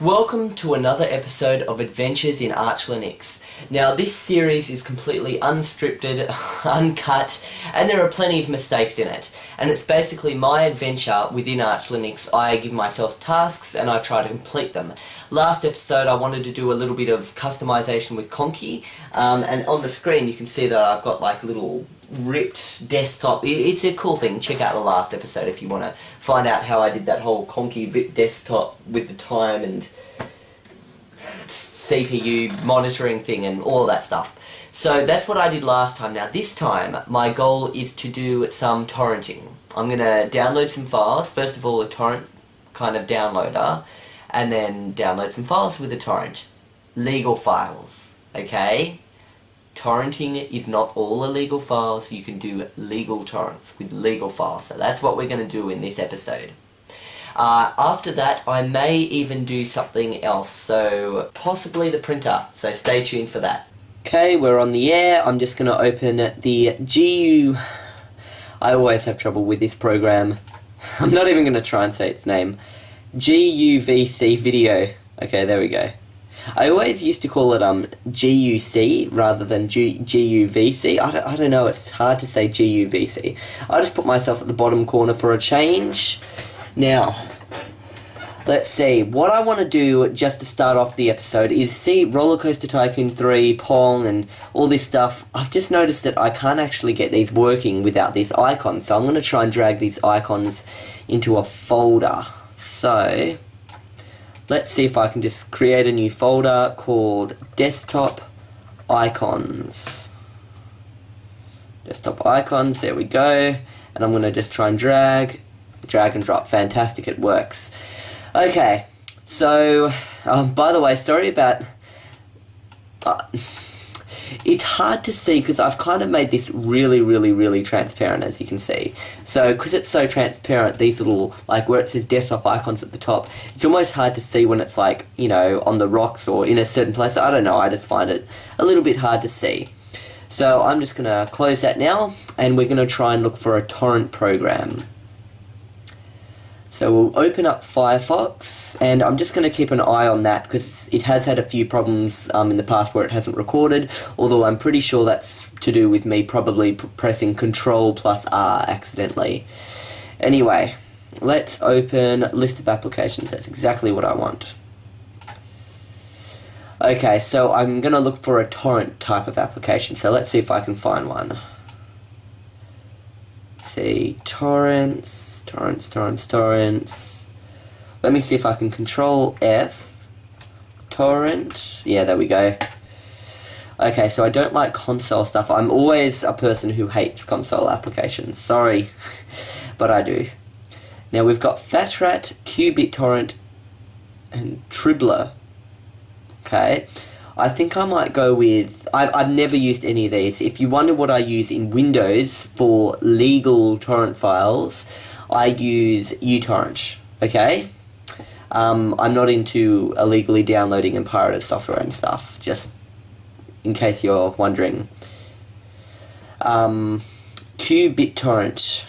Welcome to another episode of Adventures in Arch Linux. Now this series is completely unscripted, uncut, and there are plenty of mistakes in it. And it's basically my adventure within Arch Linux. I give myself tasks and I try to complete them. Last episode I wanted to do a little bit of customization with Conky, um, and on the screen you can see that I've got like little ripped desktop. It's a cool thing. Check out the last episode if you want to find out how I did that whole conky ripped desktop with the time and CPU monitoring thing and all that stuff. So that's what I did last time. Now this time, my goal is to do some torrenting. I'm going to download some files. First of all, a torrent kind of downloader, and then download some files with a torrent. Legal files, okay? Torrenting is not all illegal files. You can do legal torrents with legal files. So that's what we're going to do in this episode. Uh, after that, I may even do something else. So possibly the printer. So stay tuned for that. Okay, we're on the air. I'm just going to open the GU... I always have trouble with this program. I'm not even going to try and say its name. GUVC video. Okay, there we go. I always used to call it um GUC rather than G- GUVC. I don't, I don't know, it's hard to say GUVC. I just put myself at the bottom corner for a change. Now, let's see. What I want to do just to start off the episode is see Roller Coaster Tycoon 3, Pong, and all this stuff. I've just noticed that I can't actually get these working without these icons, so I'm going to try and drag these icons into a folder. So, let's see if I can just create a new folder called desktop icons. Desktop icons there we go. And I'm gonna just try and drag drag and drop. Fantastic it works. Okay so um, by the way sorry about uh, it's hard to see because I've kind of made this really, really, really transparent, as you can see. So, because it's so transparent, these little, like where it says desktop icons at the top, it's almost hard to see when it's like, you know, on the rocks or in a certain place. I don't know, I just find it a little bit hard to see. So, I'm just going to close that now, and we're going to try and look for a torrent program. So we'll open up Firefox, and I'm just going to keep an eye on that because it has had a few problems um, in the past where it hasn't recorded, although I'm pretty sure that's to do with me probably pressing Control plus R accidentally. Anyway, let's open list of applications. That's exactly what I want. Okay, so I'm going to look for a torrent type of application, so let's see if I can find one. See, torrents torrents, torrents, torrents. Let me see if I can control F. Torrent. Yeah, there we go. Okay, so I don't like console stuff. I'm always a person who hates console applications. Sorry, but I do. Now we've got Fatrat, QBitTorrent, and Tribler. Okay, I think I might go with. I've, I've never used any of these. If you wonder what I use in Windows for legal torrent files, I use uTorrent, okay? Um, I'm not into illegally downloading and pirated software and stuff, just in case you're wondering. Um, QBitTorrent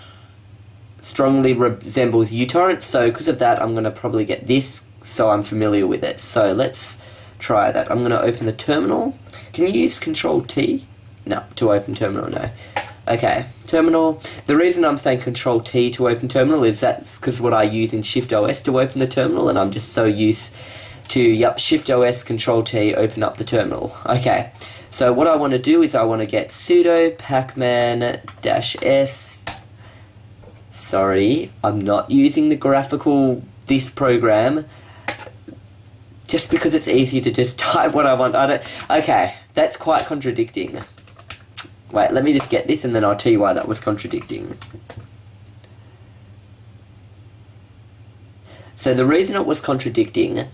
strongly resembles uTorrent, so because of that I'm going to probably get this so I'm familiar with it. So let's try that. I'm going to open the terminal. Can you use Control T? No, to open terminal, no. Okay, terminal. The reason I'm saying Control T to open terminal is that's because what I use in Shift OS to open the terminal, and I'm just so used to, yep, Shift OS, Control T, open up the terminal. Okay, so what I want to do is I want to get sudo pacman s. Sorry, I'm not using the graphical this program just because it's easy to just type what I want. I don't. Okay, that's quite contradicting. Wait, let me just get this and then I'll tell you why that was contradicting. So the reason it was contradicting...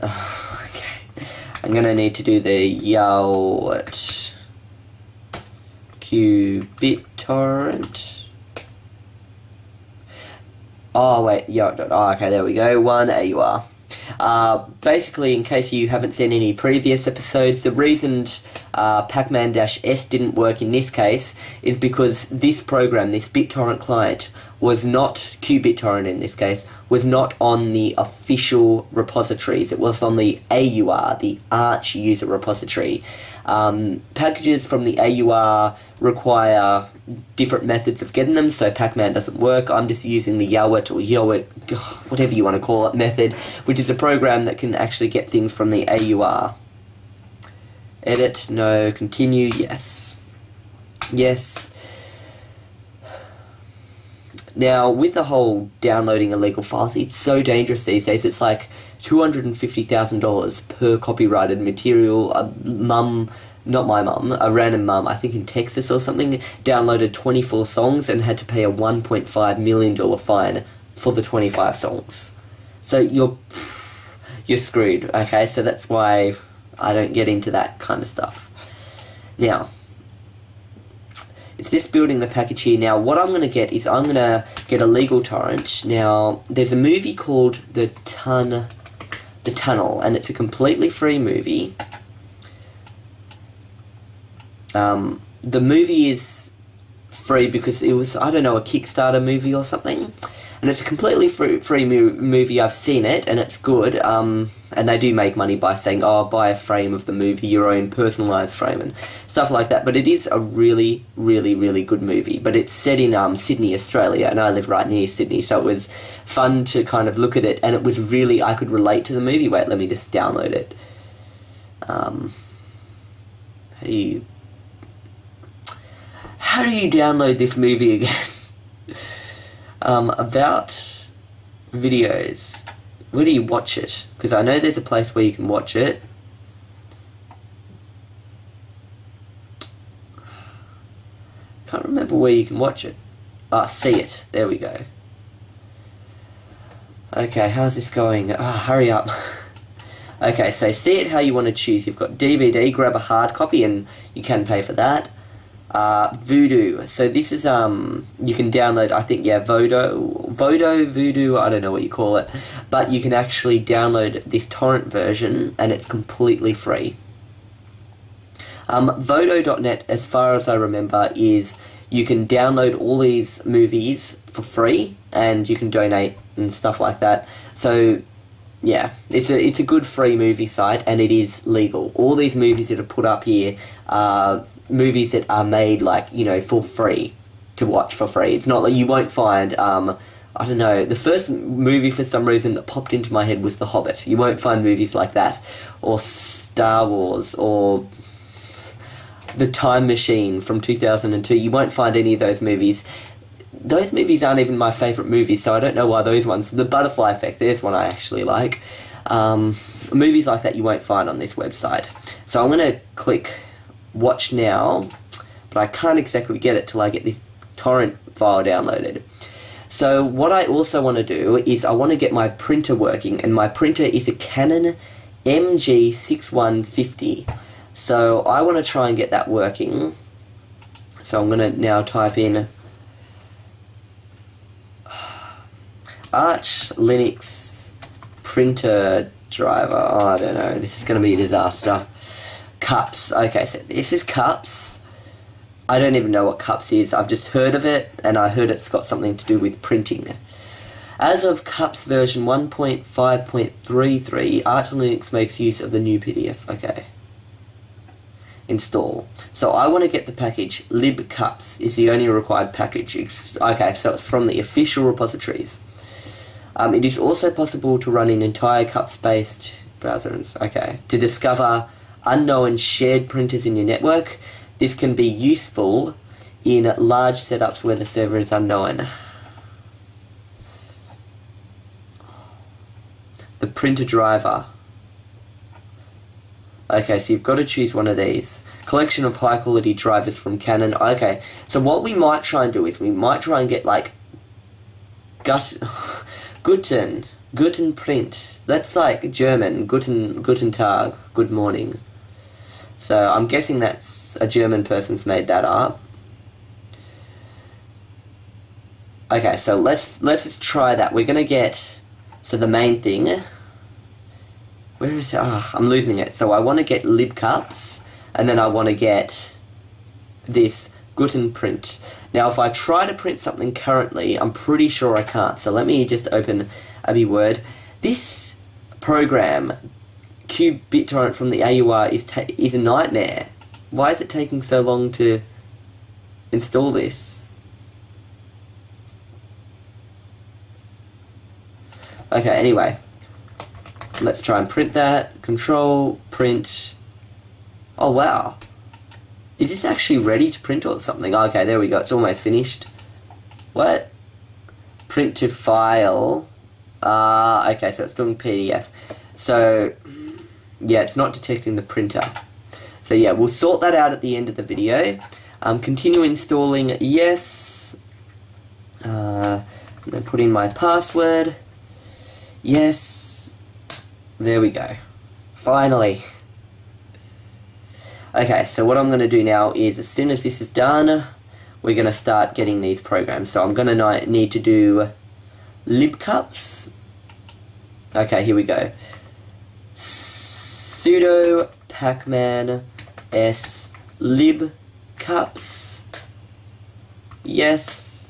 Okay. I'm going to need to do the Yaourt QBitTorrent. Oh, wait. Yaourt. Oh, okay, there we go. One there AUR. Uh, basically, in case you haven't seen any previous episodes, the reason uh, Pacman-S didn't work in this case is because this program, this BitTorrent client, was not QBitTorrent in this case, was not on the official repositories. It was on the AUR, the Arch user repository. Um, packages from the AUR require different methods of getting them, so Pacman doesn't work. I'm just using the Yowit or Yowit, whatever you want to call it, method, which is a program that can actually get things from the AUR. Edit, no, continue, yes. Yes. Now, with the whole downloading illegal files, it's so dangerous these days. It's like $250,000 per copyrighted material. A mum, not my mum, a random mum, I think in Texas or something, downloaded 24 songs and had to pay a $1.5 million fine for the 25 songs. So you're, you're screwed, okay? So that's why I don't get into that kind of stuff. Now, it's this building the package here. Now, what I'm going to get is I'm going to get a legal torrent. Now, there's a movie called The Ton, The Tunnel, and it's a completely free movie. Um, the movie is free because it was, I don't know, a Kickstarter movie or something and it's a completely free, free movie. I've seen it, and it's good. Um, and they do make money by saying, "Oh, buy a frame of the movie, your own personalized frame, and stuff like that." But it is a really, really, really good movie. But it's set in um, Sydney, Australia, and I live right near Sydney, so it was fun to kind of look at it, and it was really I could relate to the movie. Wait, let me just download it. Um, how do you how do you download this movie again? um, about videos. Where do you watch it? Because I know there's a place where you can watch it. Can't remember where you can watch it. Ah, see it. There we go. Okay, how's this going? Ah, hurry up. okay, so see it how you want to choose. You've got DVD, grab a hard copy and you can pay for that uh, Vudu. So this is um you can download. I think yeah, Vodo, Vodo, Voodoo I don't know what you call it, but you can actually download this torrent version, and it's completely free. Um, Vodo.net, as far as I remember, is you can download all these movies for free, and you can donate and stuff like that. So yeah, it's a it's a good free movie site, and it is legal. All these movies that are put up here are movies that are made like you know for free to watch for free. It's not like you won't find. Um, I don't know. The first movie for some reason that popped into my head was The Hobbit. You won't find movies like that, or Star Wars, or The Time Machine from 2002. You won't find any of those movies. Those movies aren't even my favourite movies, so I don't know why those ones. The Butterfly Effect, there's one I actually like. Um, movies like that you won't find on this website. So I'm going to click watch now, but I can't exactly get it till I get this torrent file downloaded. So what I also want to do is I want to get my printer working, and my printer is a Canon MG6150. So I want to try and get that working. So I'm going to now type in Arch Linux printer driver. Oh, I don't know. This is going to be a disaster. Cups. Okay, so this is Cups. I don't even know what Cups is. I've just heard of it, and I heard it's got something to do with printing. As of Cups version 1.5.33, Arch Linux makes use of the new PDF. Okay. Install. So I want to get the package libcups is the only required package. okay, so it's from the official repositories. Um, it is also possible to run an entire cups-based browser. Okay, to discover unknown shared printers in your network. This can be useful in large setups where the server is unknown. The printer driver. Okay, so you've got to choose one of these. Collection of high quality drivers from Canon. Okay, so what we might try and do is we might try and get like Gut Guten Guten print. That's like German. Guten Guten Tag. Good morning. So I'm guessing that's a German person's made that up. Okay, so let's let's just try that. We're gonna get so the main thing. Where is it? Oh, I'm losing it. So I want to get libcups. and then I want to get this Guten print. Now if I try to print something currently, I'm pretty sure I can't. So let me just open AbiWord. This program, Cube BitTorrent from the AUR, is, is a nightmare. Why is it taking so long to install this? Okay, anyway. Let's try and print that. Control, print. Oh wow. Is this actually ready to print or something? Okay, there we go. It's almost finished. What? Print to file. Ah, uh, okay, so it's doing PDF. So, yeah, it's not detecting the printer. So yeah, we'll sort that out at the end of the video. Um, continue installing, yes. Uh, then put in my password. Yes. There we go. Finally. Okay, so what I'm going to do now is as soon as this is done, we're going to start getting these programs. So I'm going to need to do libcups. Okay, here we go. sudo pacman s libcups. Yes.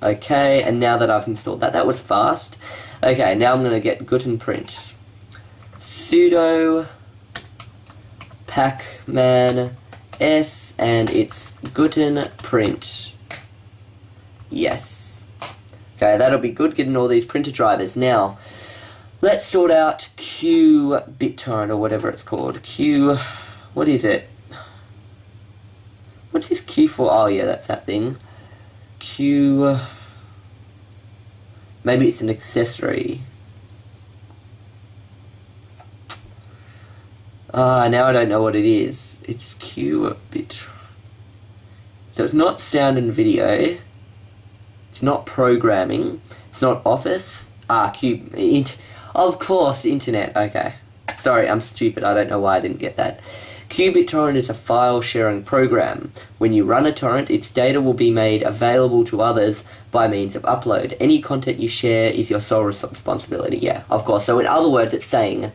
Okay, and now that I've installed that, that was fast. Okay, now I'm going to get Guten print. Pacman S and it's Guten print. Yes. Okay, that'll be good getting all these printer drivers. Now, let's sort out Q BitTorrent or whatever it's called. Q, what is it? What's this Q for? Oh yeah, that's that thing. Q, maybe it's an accessory. Ah, uh, now I don't know what it is. It's Q bit. So it's not sound and video. It's not programming. It's not Office. Ah, Q. Int of course, Internet. Okay. Sorry, I'm stupid. I don't know why I didn't get that. QBitTorrent is a file sharing program. When you run a torrent, its data will be made available to others by means of upload. Any content you share is your sole responsibility. Yeah, of course. So in other words, it's saying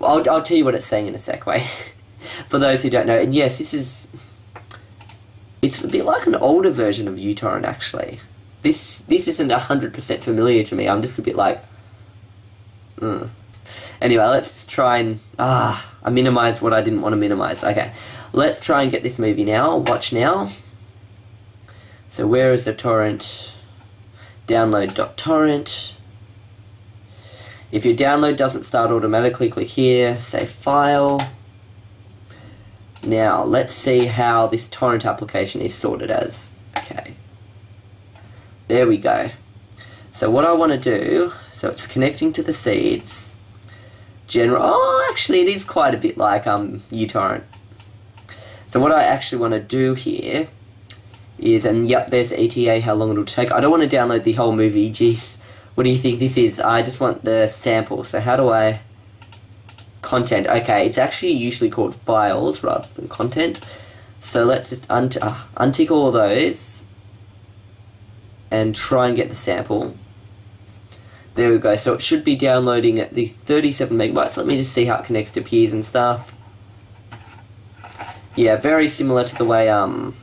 I'll, I'll tell you what it's saying in a sec, wait. For those who don't know, and yes, this is... It's a bit like an older version of uTorrent, actually. This this isn't 100% familiar to me, I'm just a bit like... Mm. Anyway, let's try and... Ah, I minimized what I didn't want to minimize. Okay, let's try and get this movie now. Watch now. So where is the torrent? Download.torrent. If your download doesn't start automatically, click here, save file. Now, let's see how this torrent application is sorted as. Okay. There we go. So what I want to do, so it's connecting to the seeds. General, oh, actually it is quite a bit like um uTorrent. So what I actually want to do here is, and yep, there's ETA, how long it'll take. I don't want to download the whole movie, jeez. What do you think this is? I just want the sample. So how do I... Content. Okay, it's actually usually called files rather than content. So let's just unt uh, untick all those. And try and get the sample. There we go. So it should be downloading at the 37 megabytes. Let me just see how it connects to peers and stuff. Yeah, very similar to the way um,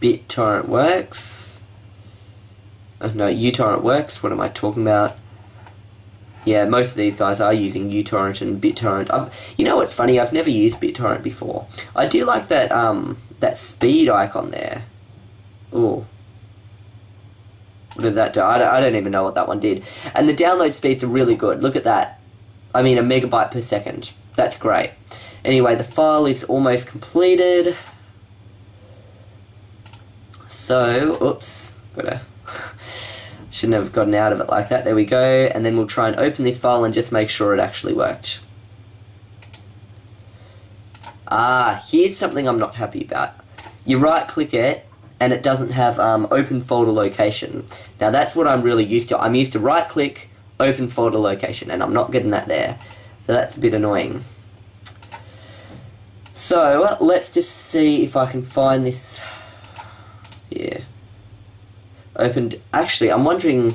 BitTorrent works. No, uTorrent works. What am I talking about? Yeah, most of these guys are using uTorrent and BitTorrent. I've, you know what's funny? I've never used BitTorrent before. I do like that um that speed icon there. Oh, what does that do? I don't, I don't even know what that one did. And the download speeds are really good. Look at that. I mean, a megabyte per second. That's great. Anyway, the file is almost completed. So, oops, gotta Shouldn't have gotten out of it like that. There we go. And then we'll try and open this file and just make sure it actually worked. Ah, here's something I'm not happy about. You right click it and it doesn't have um, open folder location. Now that's what I'm really used to. I'm used to right click, open folder location and I'm not getting that there. So that's a bit annoying. So let's just see if I can find this. Yeah opened. Actually, I'm wondering.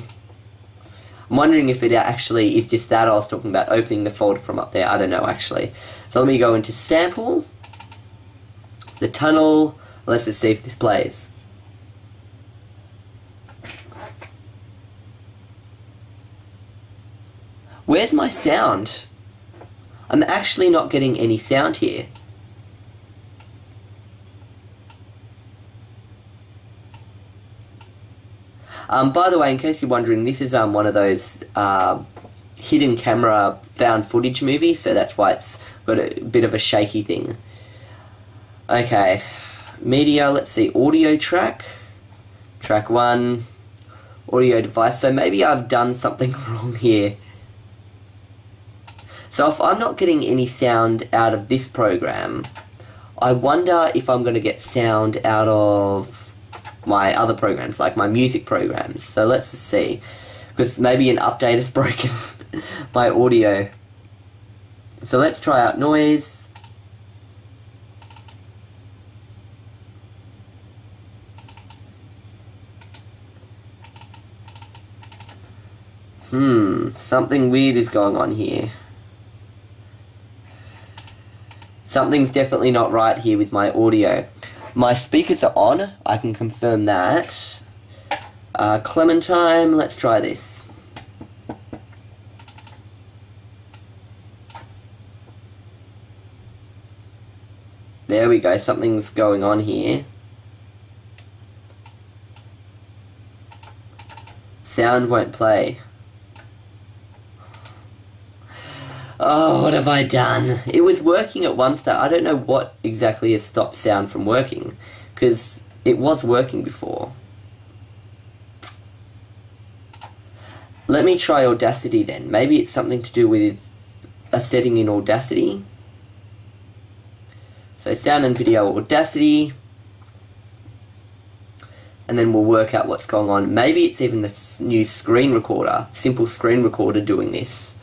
I'm wondering if it actually is just that I was talking about opening the folder from up there. I don't know actually. So let me go into sample, the tunnel. Let's just see if this plays. Where's my sound? I'm actually not getting any sound here. Um, by the way, in case you're wondering, this is um, one of those uh, hidden camera found footage movies, so that's why it's got a bit of a shaky thing. Okay, media, let's see, audio track, track one, audio device, so maybe I've done something wrong here. So if I'm not getting any sound out of this program, I wonder if I'm going to get sound out of my other programs, like my music programs. So let's just see, because maybe an update has broken my audio. So let's try out noise. Hmm, something weird is going on here. Something's definitely not right here with my audio. My speakers are on, I can confirm that. Uh, Clementine, let's try this. There we go, something's going on here. Sound won't play. Oh, what have I done? It was working at one start. I don't know what exactly has stopped sound from working. Because it was working before. Let me try Audacity then. Maybe it's something to do with a setting in Audacity. So sound and video Audacity. And then we'll work out what's going on. Maybe it's even the new screen recorder, simple screen recorder doing this.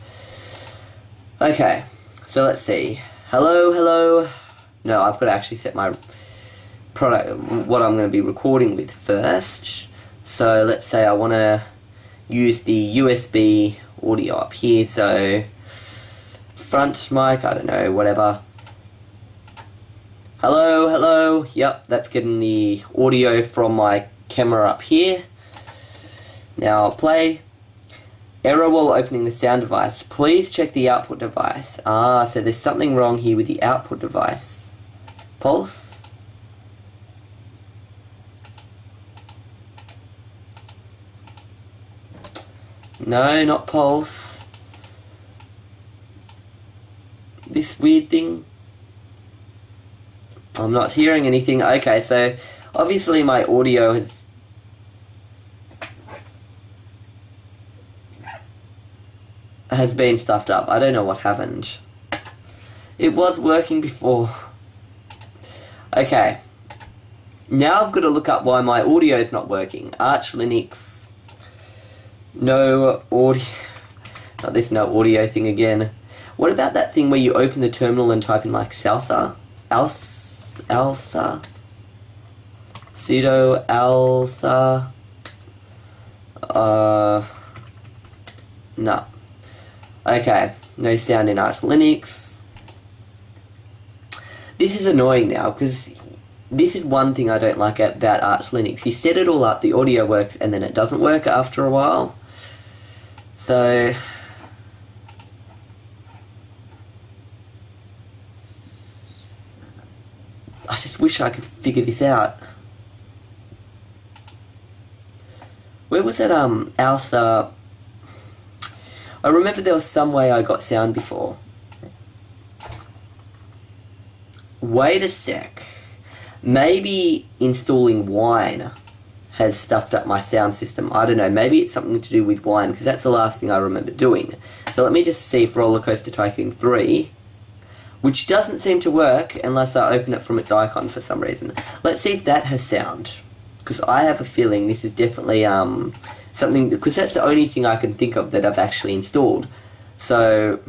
Okay, so let's see. Hello, hello. No, I've got to actually set my product, what I'm going to be recording with first. So let's say I want to use the USB audio up here, so front mic, I don't know, whatever. Hello, hello, yep, that's getting the audio from my camera up here. Now I'll play. Error while opening the sound device. Please check the output device. Ah, so there's something wrong here with the output device. Pulse. No, not pulse. This weird thing. I'm not hearing anything. Okay, so obviously my audio has has been stuffed up. I don't know what happened. It was working before. Okay. Now I've got to look up why my audio is not working. Arch Linux. No audio. Not this no audio thing again. What about that thing where you open the terminal and type in like salsa? Als Alsa? Sudo Alsa? Uh. No. Okay, no sound in Arch Linux. This is annoying now because this is one thing I don't like about Arch Linux. You set it all up, the audio works, and then it doesn't work after a while. So... I just wish I could figure this out. Where was that, um, Alsa I remember there was some way I got sound before. Wait a sec. Maybe installing Wine has stuffed up my sound system. I don't know. Maybe it's something to do with Wine, because that's the last thing I remember doing. So let me just see if Roller Coaster Tycoon 3, which doesn't seem to work unless I open it from its icon for some reason. Let's see if that has sound. Because I have a feeling this is definitely um, something because that's the only thing I can think of that I've actually installed. So,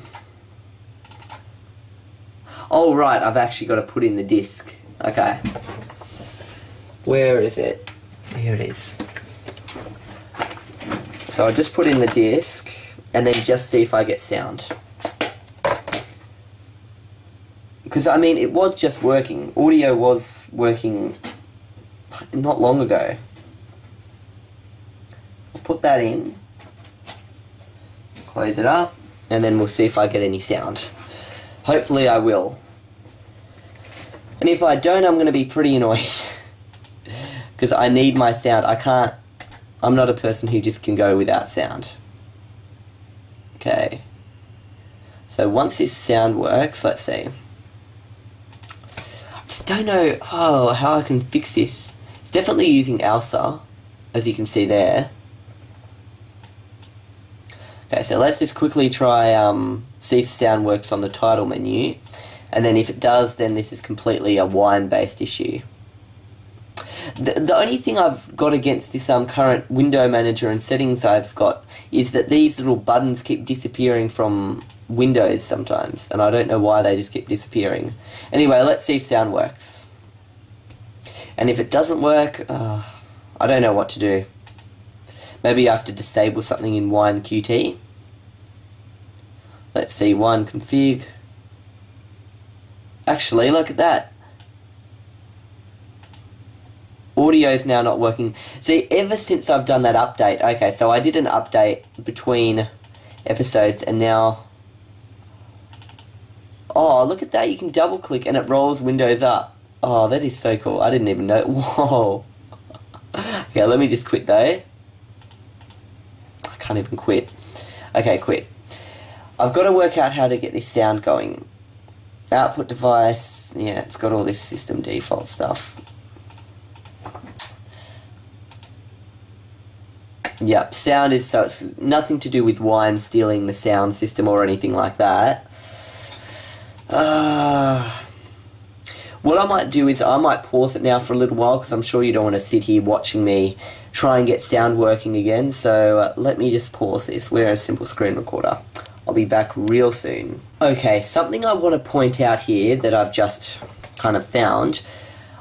oh right, I've actually got to put in the disk. Okay, where is it? Here it is. So I'll just put in the disc and then just see if I get sound. Because, I mean, it was just working. Audio was working not long ago. Put that in, close it up, and then we'll see if I get any sound. Hopefully I will. And if I don't, I'm going to be pretty annoyed. Because I need my sound. I can't... I'm not a person who just can go without sound. Okay. So once this sound works, let's see. I just don't know oh, how I can fix this. It's definitely using ALSA, as you can see there. Okay, so let's just quickly try um, see if sound works on the title menu. And then if it does, then this is completely a wine-based issue. The, the only thing I've got against this um, current window manager and settings I've got is that these little buttons keep disappearing from Windows sometimes, and I don't know why they just keep disappearing. Anyway, let's see if sound works. And if it doesn't work, uh, I don't know what to do. Maybe I have to disable something in Wine QT. Let's see, Wine config. Actually, look at that. Audio is now not working. See, ever since I've done that update, okay, so I did an update between episodes and now... Oh, look at that, you can double click and it rolls Windows up. Oh, that is so cool. I didn't even know. Whoa. okay, let me just quit though. Can't even quit. Okay, quit. I've got to work out how to get this sound going. Output device, yeah, it's got all this system default stuff. Yep, sound is so it's nothing to do with wine stealing the sound system or anything like that. Uh, what I might do is I might pause it now for a little while because I'm sure you don't want to sit here watching me try and get sound working again. So uh, let me just pause this. We're a simple screen recorder. I'll be back real soon. Okay, something I want to point out here that I've just kind of found.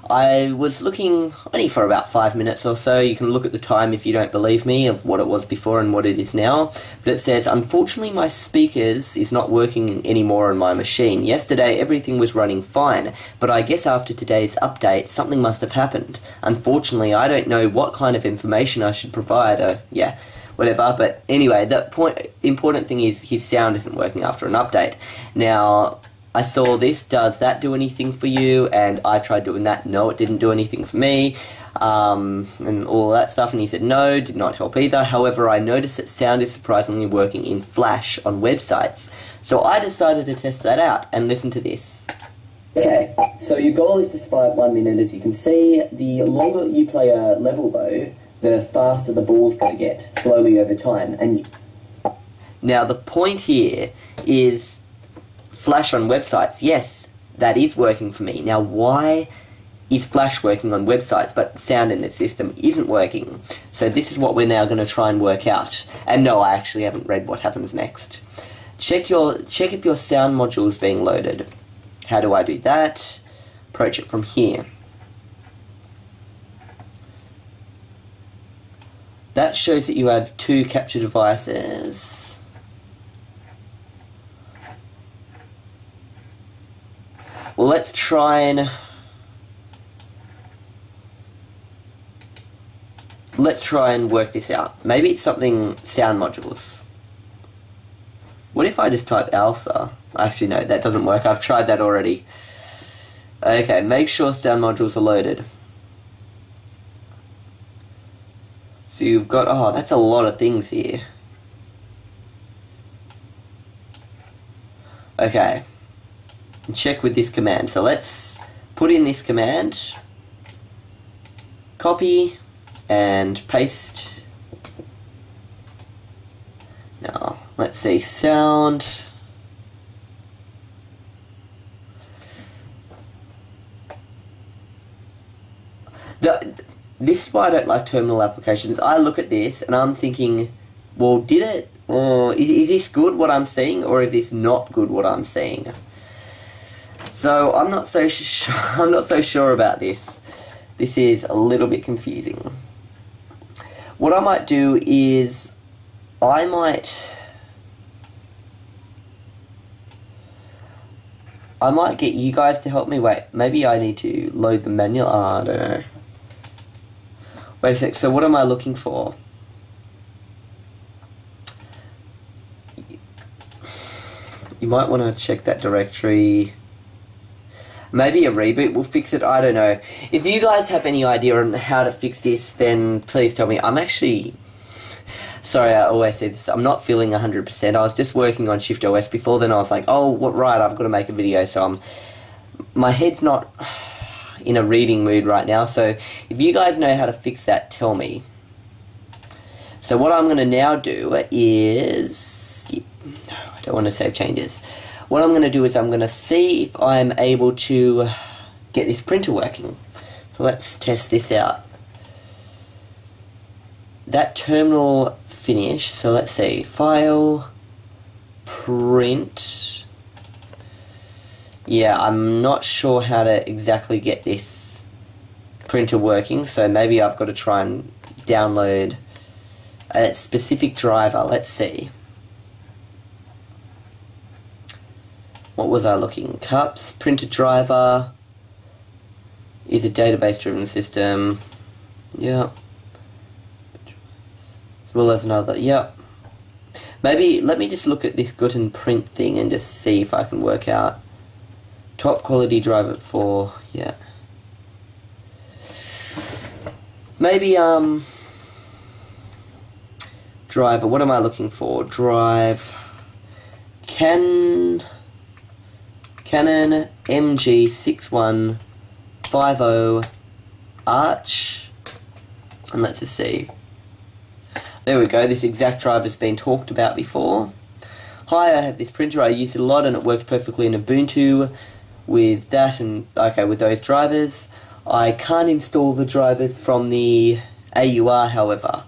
I was looking only for about five minutes or so. You can look at the time if you don't believe me of what it was before and what it is now. But it says, unfortunately, my speakers is not working anymore on my machine. Yesterday, everything was running fine, but I guess after today's update, something must have happened. Unfortunately, I don't know what kind of information I should provide. Uh, yeah whatever. But anyway, the point important thing is his sound isn't working after an update. Now, I saw this. Does that do anything for you? And I tried doing that. No, it didn't do anything for me. Um, and all that stuff. And he said no, did not help either. However, I noticed that sound is surprisingly working in Flash on websites. So I decided to test that out and listen to this. Okay, so your goal is to survive one minute. As you can see, the longer you play a level though, the faster the ball's going to get, slowly over time. And now the point here is Flash on websites. Yes, that is working for me. Now why is Flash working on websites but sound in the system isn't working? So this is what we're now going to try and work out. And no, I actually haven't read what happens next. Check your check if your sound module is being loaded. How do I do that? Approach it from here. That shows that you have two capture devices. Well, let's try and... Let's try and work this out. Maybe it's something sound modules. What if I just type ALSA? Actually, no, that doesn't work. I've tried that already. Okay, make sure sound modules are loaded. So you've got, oh, that's a lot of things here. Okay. Check with this command. So let's put in this command, copy, and paste. Now, let's see, sound. The, this is why I don't like terminal applications. I look at this and I'm thinking, well, did it? Or is, is this good what I'm seeing, or is this not good what I'm seeing? So I'm not so sure. I'm not so sure about this. This is a little bit confusing. What I might do is I might... I might get you guys to help me. Wait, maybe I need to load the manual. Oh, I don't know. Wait a sec, so what am I looking for? You might want to check that directory. Maybe a reboot will fix it, I don't know. If you guys have any idea on how to fix this, then please tell me. I'm actually... Sorry, I always say this. I'm not feeling 100%. I was just working on Shift OS before, then I was like, oh, what, right, I've got to make a video, so I'm... My head's not in a reading mood right now, so if you guys know how to fix that, tell me. So what I'm going to now do is... No, I don't want to save changes. What I'm going to do is I'm going to see if I'm able to get this printer working. So let's test this out. That terminal finished, so let's see, file, print. Yeah, I'm not sure how to exactly get this printer working, so maybe I've got to try and download a specific driver. Let's see. What was I looking? Cups, printer driver, is a database driven system. Yeah. Well as another, yeah. Maybe, let me just look at this Guten print thing and just see if I can work out. Top quality driver for, yeah. Maybe, um, driver, what am I looking for? Drive, can Canon MG6150 Arch. And let's just see. There we go, this exact driver has been talked about before. Hi, I have this printer, I use it a lot and it worked perfectly in Ubuntu with that and, okay, with those drivers. I can't install the drivers from the AUR, however.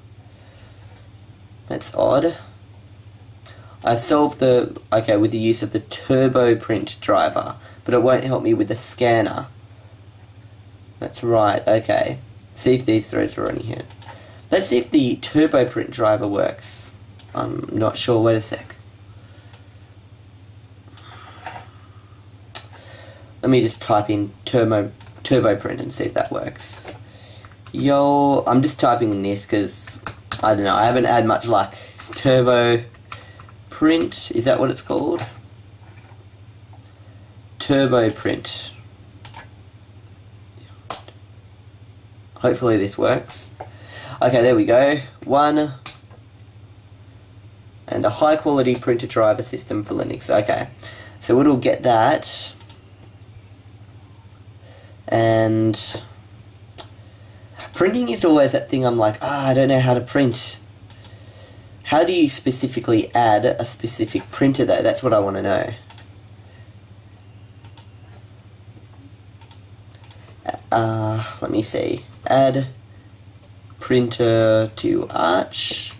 That's odd. I solved the, okay, with the use of the turbo print driver, but it won't help me with the scanner. That's right, okay. See if these threads are running here. Let's see if the turbo print driver works. I'm not sure, wait a sec. Let me just type in turbo, turbo print and see if that works. Yo, I'm just typing in this because, I don't know, I haven't had much luck. Turbo print, is that what it's called? Turbo print. Hopefully this works. Okay, there we go. One and a high quality printer driver system for Linux. Okay, so it'll get that. And printing is always that thing I'm like, ah, oh, I don't know how to print. How do you specifically add a specific printer though? That's what I want to know. Uh, let me see. Add printer to Arch.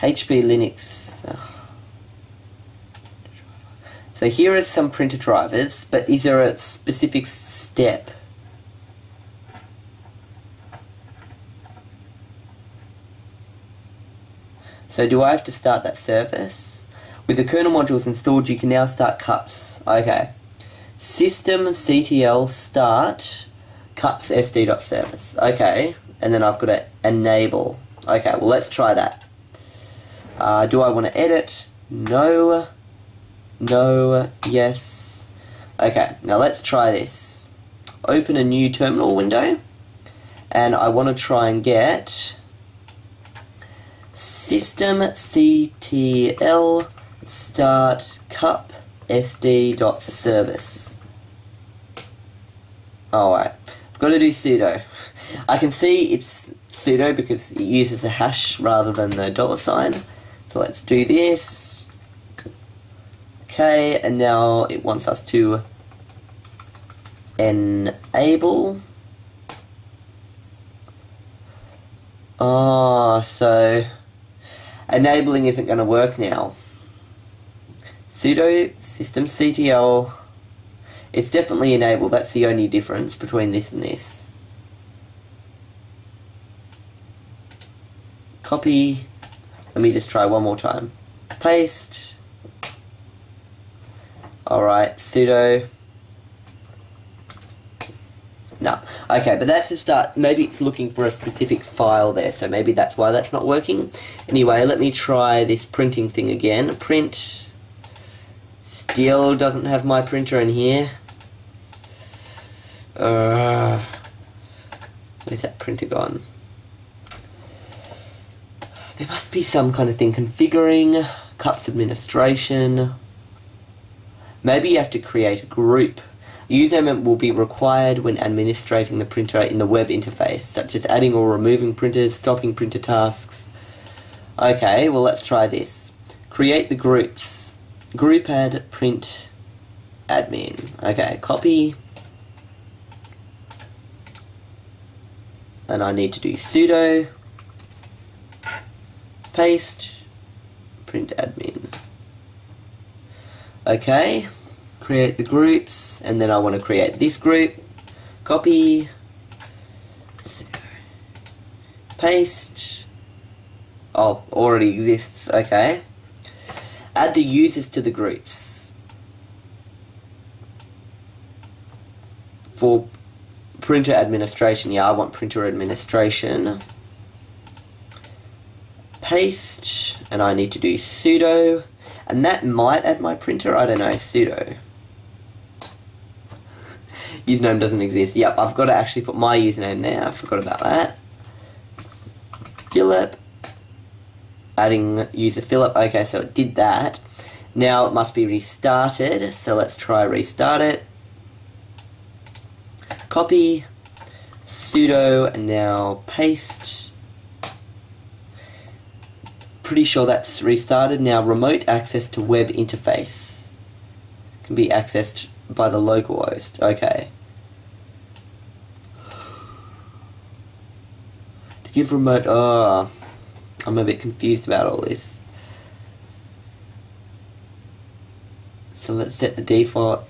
HP Linux. So here are some printer drivers, but is there a specific step So do I have to start that service? With the kernel modules installed, you can now start cups. Okay. Systemctl start cupsd.service. Okay. And then I've got to enable. Okay, well let's try that. Uh, do I want to edit? No. No. Yes. Okay, now let's try this. Open a new terminal window. And I want to try and get systemctl start cup sd.service. Alright, I've got to do sudo. I can see it's sudo because it uses a hash rather than the dollar sign. So let's do this. Okay, and now it wants us to enable. Ah, oh, so enabling isn't going to work now. Pseudo system CTL, it's definitely enabled, that's the only difference between this and this. Copy, let me just try one more time. Paste, alright, sudo no. Okay, but that's just start. Maybe it's looking for a specific file there, so maybe that's why that's not working. Anyway, let me try this printing thing again. Print. Still doesn't have my printer in here. Uh, where's that printer gone? There must be some kind of thing. Configuring, CUPS administration. Maybe you have to create a group. Username will be required when administrating the printer in the web interface, such as adding or removing printers, stopping printer tasks. Okay, well let's try this. Create the groups. Group add print admin. Okay, copy. And I need to do sudo paste print admin. Okay, create the groups, and then I want to create this group. Copy, paste. Oh, already exists. Okay. Add the users to the groups. For printer administration, yeah, I want printer administration. Paste, and I need to do sudo, and that might add my printer, I don't know, sudo. Username doesn't exist. Yep, I've got to actually put my username there, I forgot about that. Philip, adding user Philip, okay, so it did that. Now it must be restarted, so let's try restart it. Copy, sudo, and now paste. Pretty sure that's restarted. Now remote access to web interface can be accessed by the local host. Okay. To give remote, oh, uh, I'm a bit confused about all this. So let's set the default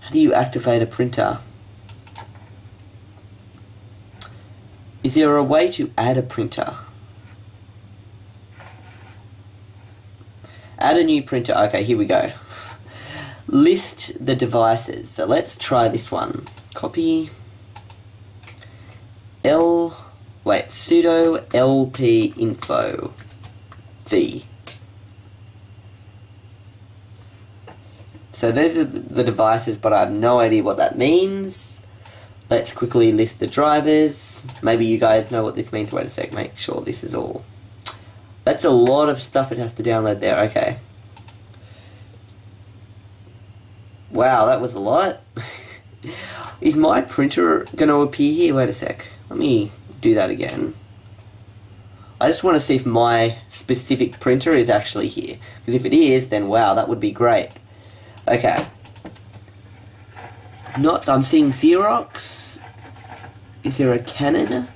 How do you activate a printer? Is there a way to add a printer? Add a new printer. Okay, here we go. List the devices. So let's try this one. Copy. L. Wait, sudo lpinfo v. So those are the devices, but I have no idea what that means. Let's quickly list the drivers. Maybe you guys know what this means. Wait a sec, make sure this is all. That's a lot of stuff it has to download there. Okay. Wow, that was a lot. is my printer going to appear here? Wait a sec. Let me do that again. I just want to see if my specific printer is actually here. Because if it is, then wow, that would be great. Okay. Not, I'm seeing Xerox. Is there a Canon?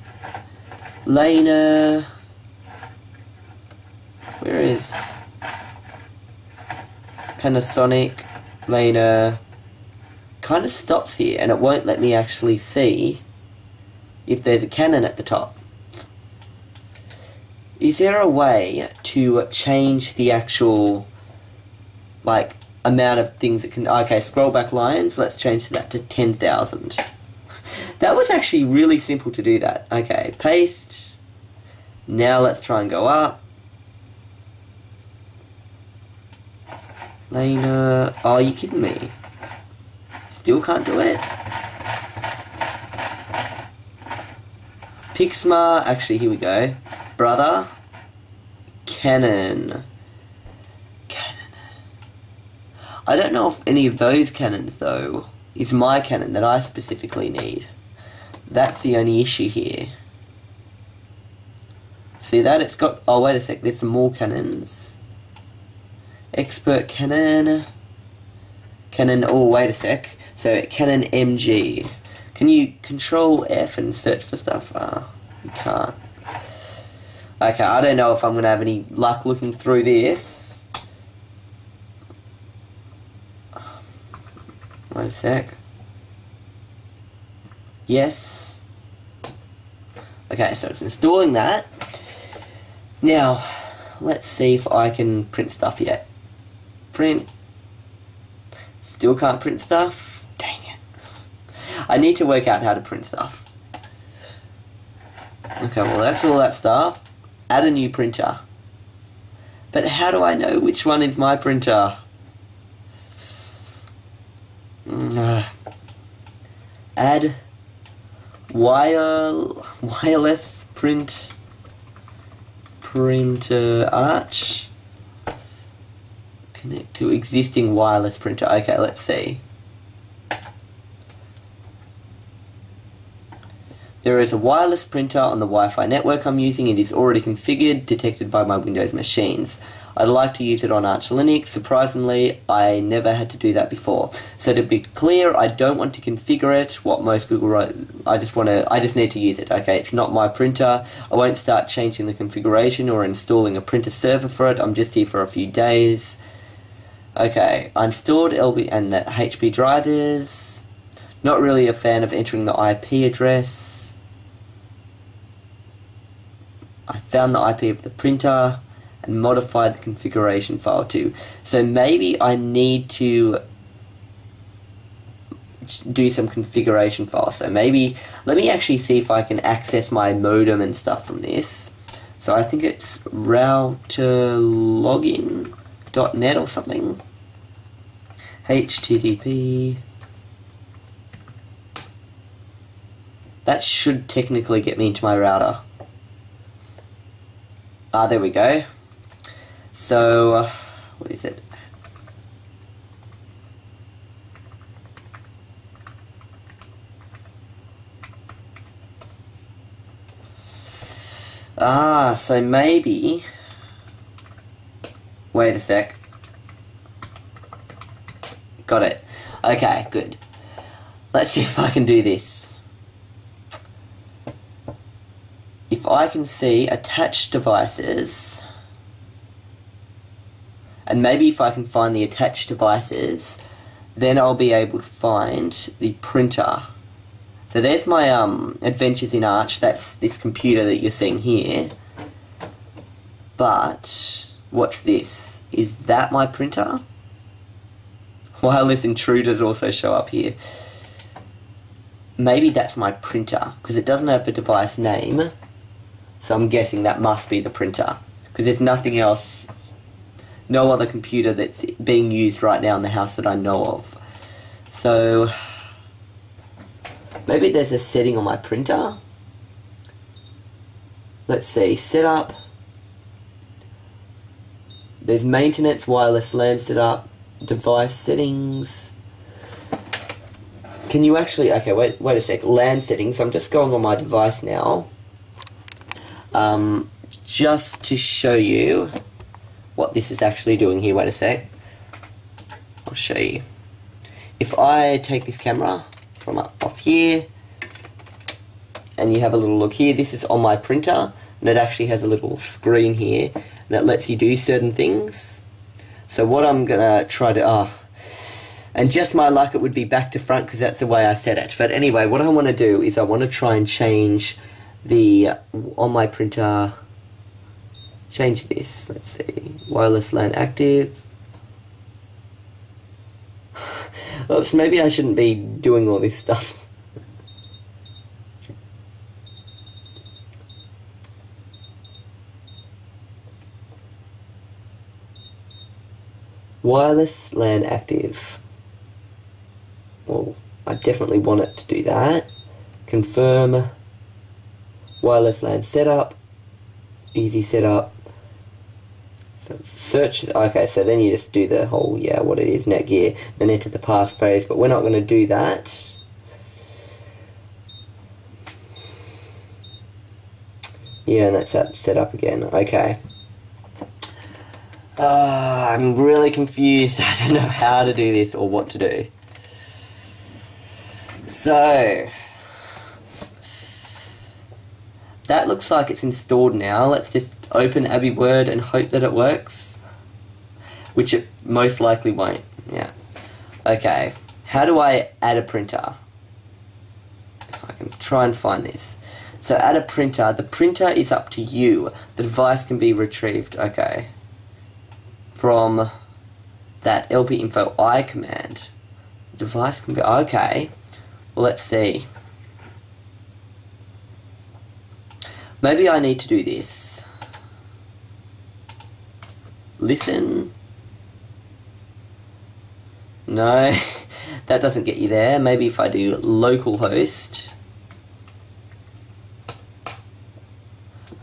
Lena. Where is Panasonic? Lena. Kind of stops here and it won't let me actually see if there's a Canon at the top. Is there a way to change the actual like amount of things that can... Okay, scroll back lines. Let's change that to 10,000. That was actually really simple to do that. Okay, paste. Now let's try and go up. Lena... Oh, you kidding me? Still can't do it? Pixma... Actually, here we go. Brother. Canon. Canon. I don't know if any of those Canons, though, is my Canon that I specifically need. That's the only issue here. See that? It's got... Oh, wait a sec. There's some more Canons. Expert Canon. Canon... Oh, wait a sec. So, Canon MG. Can you Control F and search for stuff? Ah, uh, you can't. Okay, I don't know if I'm going to have any luck looking through this. Wait a sec. Yes. Okay, so it's installing that. Now, let's see if I can print stuff yet. Print. Still can't print stuff. I need to work out how to print stuff. Okay, well that's all that stuff. Add a new printer. But how do I know which one is my printer? Mm, uh, add wire wireless print printer arch connect to existing wireless printer okay let's see There is a wireless printer on the Wi-Fi network I'm using. It is already configured, detected by my Windows machines. I'd like to use it on Arch Linux. Surprisingly, I never had to do that before. So to be clear, I don't want to configure it. What most Google I just want to. I just need to use it. Okay, it's not my printer. I won't start changing the configuration or installing a printer server for it. I'm just here for a few days. Okay, I installed LB and the HP drivers. Not really a fan of entering the IP address. I found the IP of the printer and modified the configuration file too. So maybe I need to do some configuration files. So maybe, let me actually see if I can access my modem and stuff from this. So I think it's routerlogin.net or something. HTTP. That should technically get me into my router. Ah, there we go. So, uh, what is it? Ah, so maybe... Wait a sec. Got it. Okay, good. Let's see if I can do this. If I can see attached devices, and maybe if I can find the attached devices, then I'll be able to find the printer. So there's my um, Adventures in Arch, that's this computer that you're seeing here. But, what's this? Is that my printer? Wireless intruders also show up here. Maybe that's my printer, because it doesn't have a device name. So I'm guessing that must be the printer. Because there's nothing else, no other computer that's being used right now in the house that I know of. So, maybe there's a setting on my printer. Let's see, setup. There's maintenance, wireless LAN setup, device settings. Can you actually, okay, wait, wait a sec, LAN settings, I'm just going on my device now um, just to show you what this is actually doing here, wait a sec, I'll show you. If I take this camera from off here, and you have a little look here, this is on my printer, and it actually has a little screen here that lets you do certain things. So what I'm gonna try to, oh, and just my luck it would be back to front because that's the way I set it. But anyway, what I want to do is I want to try and change the uh, on my printer change this let's see wireless LAN active. Oops maybe I shouldn't be doing all this stuff. Wireless LAN active. Well I definitely want it to do that. Confirm wireless LAN setup, easy setup. Search, okay, so then you just do the whole, yeah, what it is, Netgear, then enter the passphrase, but we're not going to do that. Yeah, and that's that set up again. Okay. Uh, I'm really confused. I don't know how to do this or what to do. So, that looks like it's installed now. Let's just open AbiWord and hope that it works. Which it most likely won't. Yeah. Okay. How do I add a printer? If I can try and find this. So add a printer. The printer is up to you. The device can be retrieved. Okay. From that lpinfo I command. Device can be okay. Well, let's see. Maybe I need to do this. Listen. No, that doesn't get you there. Maybe if I do localhost.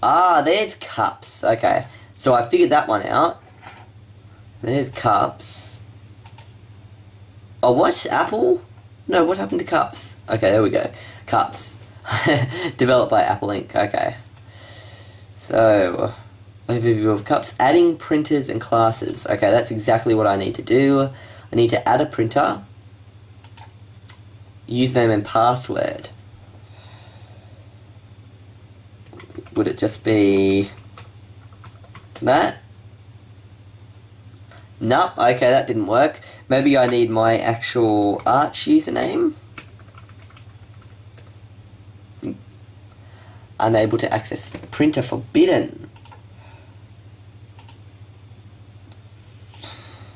Ah, there's cups. Okay, so I figured that one out. There's cups. Oh, what? Apple? No, what happened to cups? Okay, there we go. Cups. Developed by Apple Inc. Okay. So, overview of cups. Adding printers and classes. Okay, that's exactly what I need to do. I need to add a printer. Username and password. Would it just be that? Nope, okay, that didn't work. Maybe I need my actual Arch username. Unable to access printer forbidden.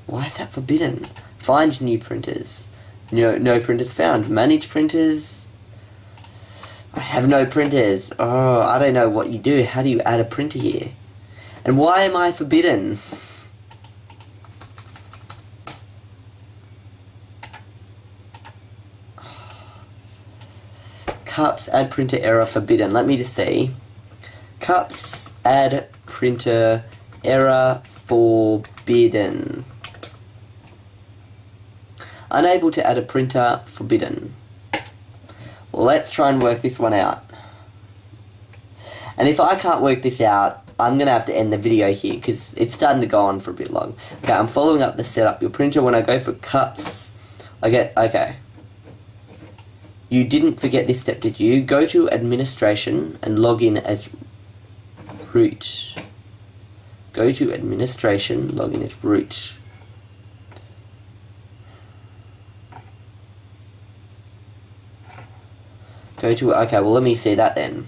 Why is that forbidden? Find new printers. No, no printers found. Manage printers. I have no printers. Oh, I don't know what you do. How do you add a printer here? And why am I forbidden? Add printer error forbidden. Let me just see. Cups add printer error forbidden. Unable to add a printer forbidden. Let's try and work this one out. And if I can't work this out, I'm going to have to end the video here because it's starting to go on for a bit long. Okay, I'm following up the setup your printer. When I go for cups, I get, okay. You didn't forget this step, did you? Go to administration and log in as root. Go to administration, log in as root. Go to, okay, well let me see that then.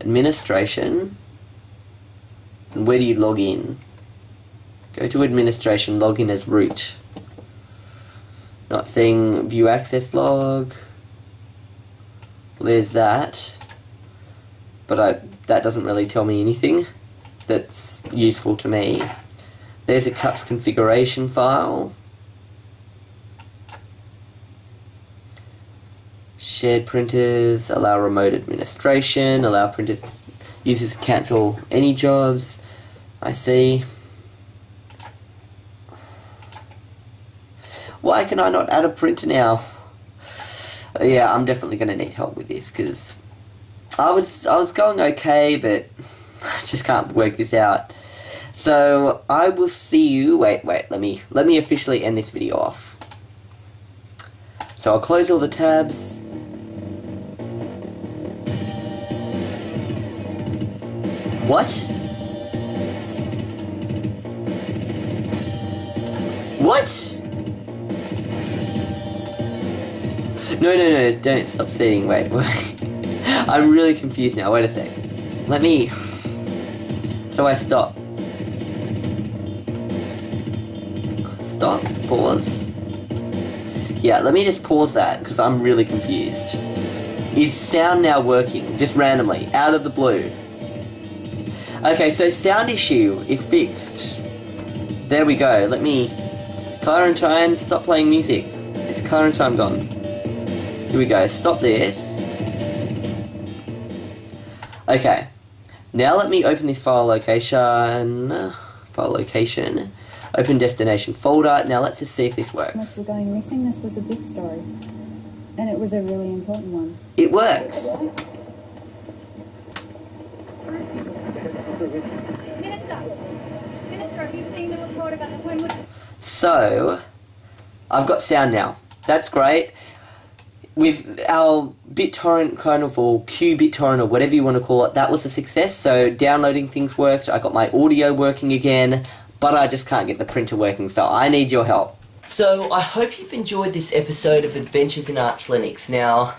Administration. And where do you log in? Go to administration, log in as root. Not seeing view access log. There's that. But I, that doesn't really tell me anything that's useful to me. There's a cups configuration file. Shared printers, allow remote administration, allow printers users to cancel any jobs. I see. Why can I not add a printer now? Yeah, I'm definitely going to need help with this because I was I was going okay, but I just can't work this out. So I will see you. Wait, wait. Let me let me officially end this video off. So I'll close all the tabs. What? What? No, no, no, don't stop sitting. Wait. I'm really confused now. Wait a sec. Let me... How do I stop? Stop. Pause. Yeah, let me just pause that, because I'm really confused. Is sound now working, just randomly, out of the blue? Okay, so sound issue is fixed. There we go. Let me... Clementine, stop playing music. Is Clementine gone? Here we go. Stop this. Okay. Now let me open this file location. File location. Open destination folder. Now let's just see if this works. Must be going missing. This was a big story. And it was a really important one. It works. Minister, Minister, have you seen the report about the Homewood? So, I've got sound now. That's great. With our BitTorrent kind of, or QBitTorrent, or whatever you want to call it, that was a success. So, downloading things worked. I got my audio working again, but I just can't get the printer working. So, I need your help. So, I hope you've enjoyed this episode of Adventures in Arch Linux. Now,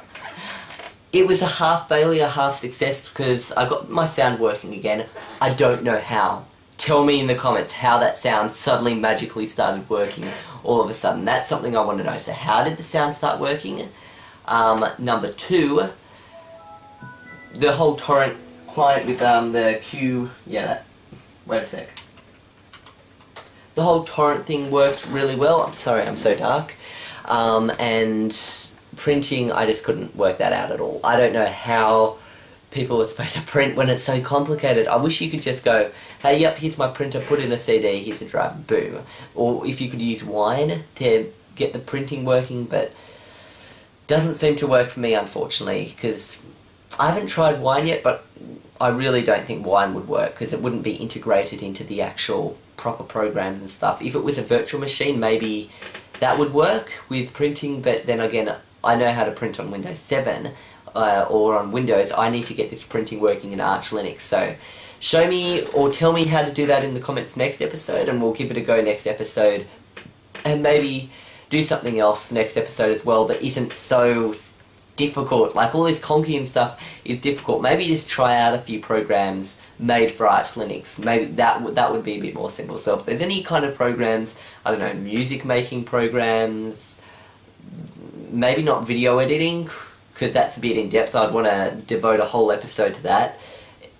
it was a half failure, half success because I got my sound working again. I don't know how. Tell me in the comments how that sound suddenly magically started working all of a sudden. That's something I want to know. So how did the sound start working? Um, number two, the whole torrent client with um, the Q, yeah, that, wait a sec. The whole torrent thing worked really well. I'm sorry, I'm so dark. Um, and printing, I just couldn't work that out at all. I don't know how people are supposed to print when it's so complicated. I wish you could just go, hey, yep, here's my printer, put in a CD, here's a drive, boom. Or if you could use Wine to get the printing working, but doesn't seem to work for me, unfortunately, because I haven't tried Wine yet, but I really don't think Wine would work because it wouldn't be integrated into the actual proper programs and stuff. If it was a virtual machine, maybe that would work with printing, but then again, I know how to print on Windows 7 uh, or on Windows. I need to get this printing working in Arch Linux. So show me or tell me how to do that in the comments next episode, and we'll give it a go next episode. And maybe do something else next episode as well that isn't so difficult. Like all this conky and stuff is difficult. Maybe just try out a few programs made for Arch Linux. Maybe that would that would be a bit more simple. So if there's any kind of programs, I don't know, music making programs, maybe not video editing because that's a bit in depth. I'd want to devote a whole episode to that.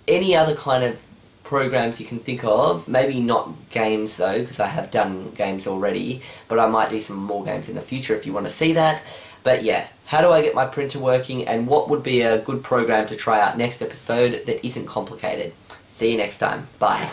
Any other kind of programs you can think of, maybe not games though, because I have done games already, but I might do some more games in the future if you want to see that. But yeah, how do I get my printer working and what would be a good program to try out next episode that isn't complicated? See you next time. Bye.